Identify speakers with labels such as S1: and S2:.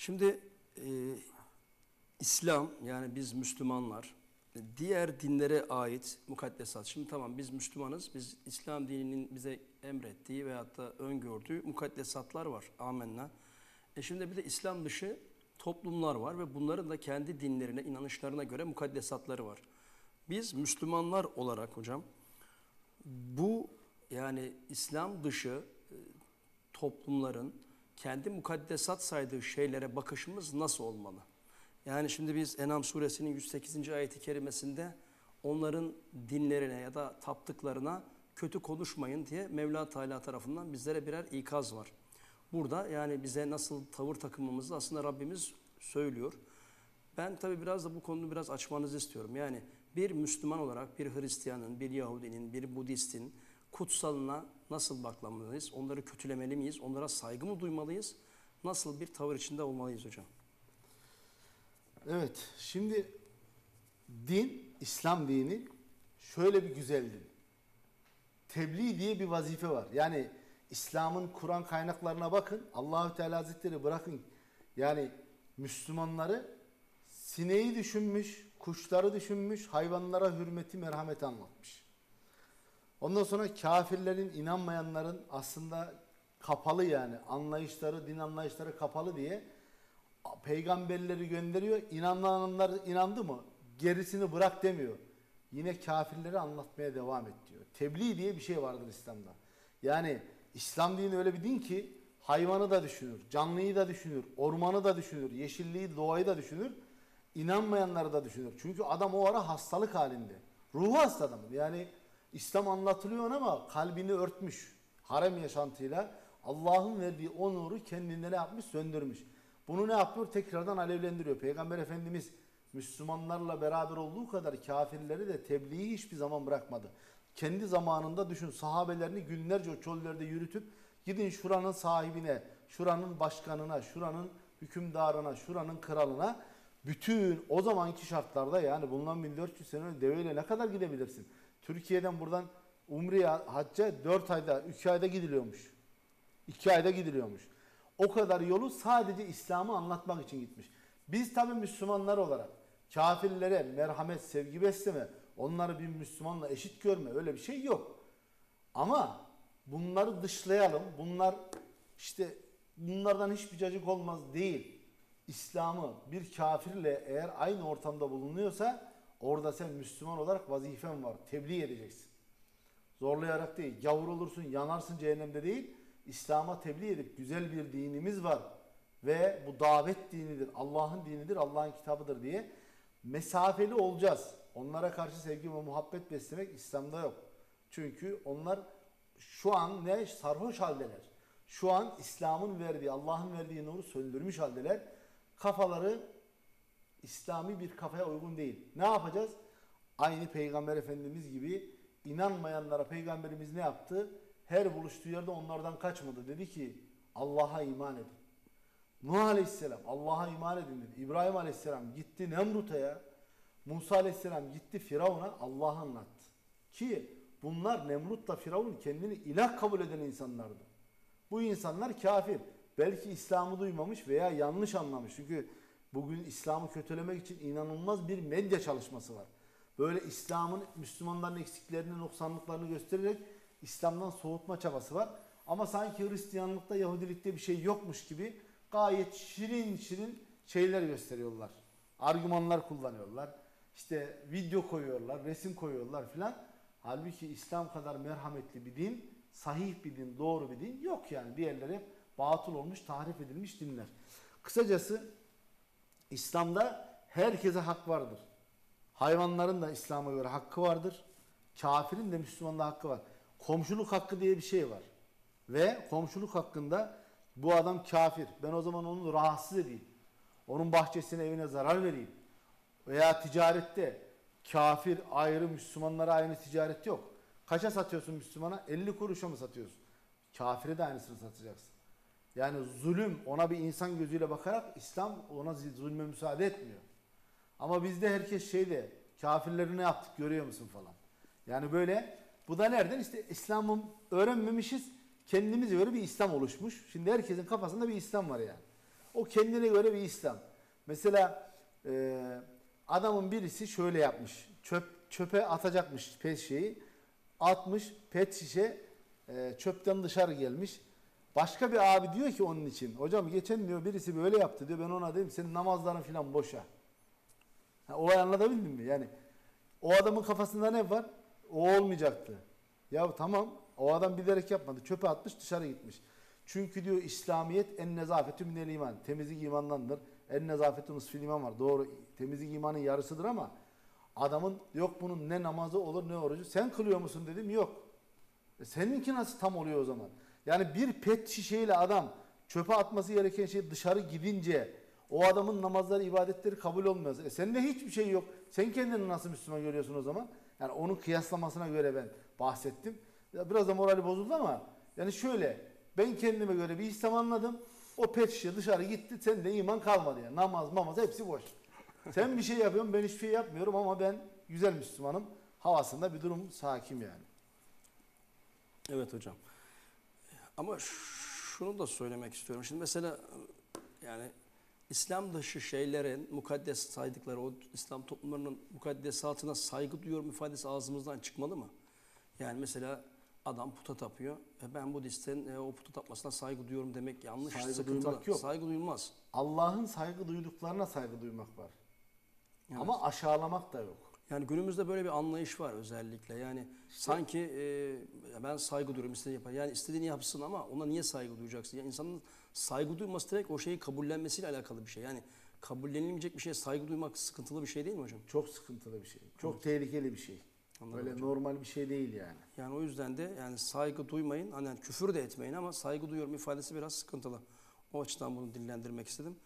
S1: Şimdi e, İslam yani biz Müslümanlar diğer dinlere ait mukaddesat. Şimdi tamam biz Müslümanız. Biz İslam dininin bize emrettiği veyahut da öngördüğü mukaddesatlar var. Amenna. E şimdi bir de İslam dışı toplumlar var ve bunların da kendi dinlerine, inanışlarına göre mukaddesatları var. Biz Müslümanlar olarak hocam bu yani İslam dışı e, toplumların kendi mukaddesat saydığı şeylere bakışımız nasıl olmalı? Yani şimdi biz Enam suresinin 108. ayeti kerimesinde onların dinlerine ya da taptıklarına kötü konuşmayın diye Mevla Teala tarafından bizlere birer ikaz var. Burada yani bize nasıl tavır takımımızı aslında Rabbimiz söylüyor. Ben tabi biraz da bu konuyu biraz açmanızı istiyorum. Yani bir Müslüman olarak bir Hristiyanın, bir Yahudinin, bir Budistin kutsalına nasıl bakmalıyız? Onları kötülemeli miyiz? Onlara saygı mı duymalıyız? Nasıl bir tavır içinde olmalıyız hocam?
S2: Evet, şimdi din, İslam dini şöyle bir güzel din. Tebliğ diye bir vazife var. Yani İslam'ın Kur'an kaynaklarına bakın. Allahü Teala Hazretleri bırakın. Yani Müslümanları sineği düşünmüş, kuşları düşünmüş, hayvanlara hürmeti, merhameti anlatmış. Ondan sonra kafirlerin, inanmayanların aslında kapalı yani anlayışları, din anlayışları kapalı diye peygamberleri gönderiyor. İnananlar inandı mı? Gerisini bırak demiyor. Yine kafirleri anlatmaya devam et diyor. Tebliğ diye bir şey vardır İslam'da. Yani İslam dini öyle bir din ki hayvanı da düşünür, canlıyı da düşünür, ormanı da düşünür, yeşilliği, doğayı da düşünür. İnanmayanları da düşünür. Çünkü adam o ara hastalık halinde. Ruhu hasta adamın. Yani İslam anlatılıyor ama kalbini örtmüş. Harem yaşantıyla Allah'ın verdiği o nuru kendinde ne yapmış? Söndürmüş. Bunu ne yapıyor? Tekrardan alevlendiriyor. Peygamber Efendimiz Müslümanlarla beraber olduğu kadar kafirleri de tebliği hiçbir zaman bırakmadı. Kendi zamanında düşün sahabelerini günlerce o çöllerde yürütüp gidin şuranın sahibine, şuranın başkanına, şuranın hükümdarına, şuranın kralına bütün o zamanki şartlarda yani bundan 1400 sene önce deveyle ne kadar gidebilirsin? Türkiye'den buradan Umre'ye, hacca 4 ayda, 2 ayda gidiliyormuş. 2 ayda gidiliyormuş. O kadar yolu sadece İslam'ı anlatmak için gitmiş. Biz tabi Müslümanlar olarak kafirlere merhamet, sevgi besleme, onları bir Müslümanla eşit görme öyle bir şey yok. Ama bunları dışlayalım. Bunlar işte bunlardan hiçbir cacık olmaz değil. İslam'ı bir kafirle eğer aynı ortamda bulunuyorsa orada sen Müslüman olarak vazifen var. Tebliğ edeceksin. Zorlayarak değil. Gavur olursun, yanarsın cehennemde değil. İslam'a tebliğ edip güzel bir dinimiz var ve bu davet dinidir, Allah'ın dinidir, Allah'ın kitabıdır diye mesafeli olacağız. Onlara karşı sevgi ve muhabbet beslemek İslam'da yok. Çünkü onlar şu an ne sarhoş haldeler. Şu an İslam'ın verdiği, Allah'ın verdiği nuru söndürmüş haldeler. Kafaları İslami bir kafaya uygun değil. Ne yapacağız? Aynı Peygamber Efendimiz gibi inanmayanlara Peygamberimiz ne yaptı? Her buluştuğu yerde onlardan kaçmadı. Dedi ki Allah'a iman edin. Nuh Aleyhisselam Allah'a iman edin dedi. İbrahim Aleyhisselam gitti Nemrut'a ya. Musa Aleyhisselam gitti Firavun'a Allah'ı anlattı. Ki bunlar Nemrut'la Firavun kendini ilah kabul eden insanlardı. Bu insanlar kafir. Belki İslam'ı duymamış veya yanlış anlamış. Çünkü bugün İslam'ı kötülemek için inanılmaz bir medya çalışması var. Böyle İslam'ın Müslümanların eksiklerini, noksanlıklarını göstererek İslam'dan soğutma çabası var. Ama sanki Hristiyanlıkta, Yahudilikte bir şey yokmuş gibi gayet şirin şirin şeyler gösteriyorlar. Argümanlar kullanıyorlar. İşte video koyuyorlar, resim koyuyorlar filan. Halbuki İslam kadar merhametli bir din, sahih bir din, doğru bir din yok yani. Diğerleri hep batıl olmuş, tahrif edilmiş dinler. Kısacası İslam'da herkese hak vardır. Hayvanların da İslam'a göre hakkı vardır. Kafirin de Müslümanla hakkı var. Komşuluk hakkı diye bir şey var. Ve komşuluk hakkında bu adam kafir. Ben o zaman onu rahatsız edeyim. Onun bahçesine evine zarar vereyim. Veya ticarette kafir ayrı Müslümanlara aynı ticaret yok. Kaça satıyorsun Müslümana? 50 kuruşa mı satıyorsun? Kafire de aynısını satacaksın. Yani zulüm ona bir insan gözüyle bakarak İslam ona zulme müsaade etmiyor. Ama bizde herkes şeyde kafirleri ne yaptık görüyor musun falan. Yani böyle bu da nereden? İşte İslam'ı öğrenmemişiz. Kendimize göre bir İslam oluşmuş. Şimdi herkesin kafasında bir İslam var yani. O kendine göre bir İslam. Mesela e, adamın birisi şöyle yapmış. Çöp çöpe atacakmış pet şişeyi. Atmış pet şişe e, çöpten dışarı gelmiş. Başka bir abi diyor ki onun için. Hocam geçen diyor birisi böyle yaptı diyor. Ben ona dedim senin namazların filan boşa. Ha, olayı anlatabildim mi? Yani o adamın kafasında ne var? O olmayacaktı. Ya tamam o adam bilerek yapmadı. Çöpe atmış dışarı gitmiş. Çünkü diyor İslamiyet en nezafetü minel iman. Temizlik imandandır. En nezafetü nısfil iman var. Doğru temizlik imanın yarısıdır ama adamın yok bunun ne namazı olur ne orucu. Sen kılıyor musun dedim yok. E seninki nasıl tam oluyor o zaman? Yani bir pet şişeyle adam çöpe atması gereken şey dışarı gidince o adamın namazları, ibadetleri kabul olmuyor. E sende hiçbir şey yok. Sen kendini nasıl Müslüman görüyorsun o zaman? Yani onun kıyaslamasına göre ben bahsettim. Biraz da morali bozuldu ama yani şöyle ben kendime göre bir İslam anladım. O pet şişe dışarı gitti. Sende iman kalmadı yani. Namaz, mamaz hepsi boş. Sen bir şey yapıyorsun ben hiçbir şey yapmıyorum ama ben güzel Müslümanım. Havasında bir durum sakim yani.
S1: Evet hocam. Ama şunu da söylemek istiyorum. Şimdi mesela yani İslam dışı şeylerin mukaddes saydıkları o İslam toplumlarının mukaddesatına saygı duyuyorum ifadesi ağzımızdan çıkmalı mı? Yani mesela adam puta tapıyor. E ben Budist'in e, o puta tapmasına saygı duyuyorum demek yanlış,
S2: Saygı
S1: sıkıntılı.
S2: duymak yok.
S1: Saygı duyulmaz.
S2: Allah'ın saygı duyduklarına saygı duymak var.
S1: Evet.
S2: Ama aşağılamak da yok.
S1: Yani günümüzde böyle bir anlayış var özellikle. Yani sanki e, ben saygı duyuyorum istediğini yapar. Yani istediğini yapsın ama ona niye saygı duyacaksın? Yani insanın saygı duyması direkt o şeyi kabullenmesiyle alakalı bir şey. Yani kabullenilmeyecek bir şeye saygı duymak sıkıntılı bir şey değil mi hocam?
S2: Çok sıkıntılı bir şey. Çok tehlikeli bir şey.
S1: Anladım
S2: Öyle
S1: hocam.
S2: normal bir şey değil yani.
S1: Yani o yüzden de yani saygı duymayın. Hani küfür de etmeyin ama saygı duyuyorum ifadesi biraz sıkıntılı. O açıdan bunu dillendirmek istedim.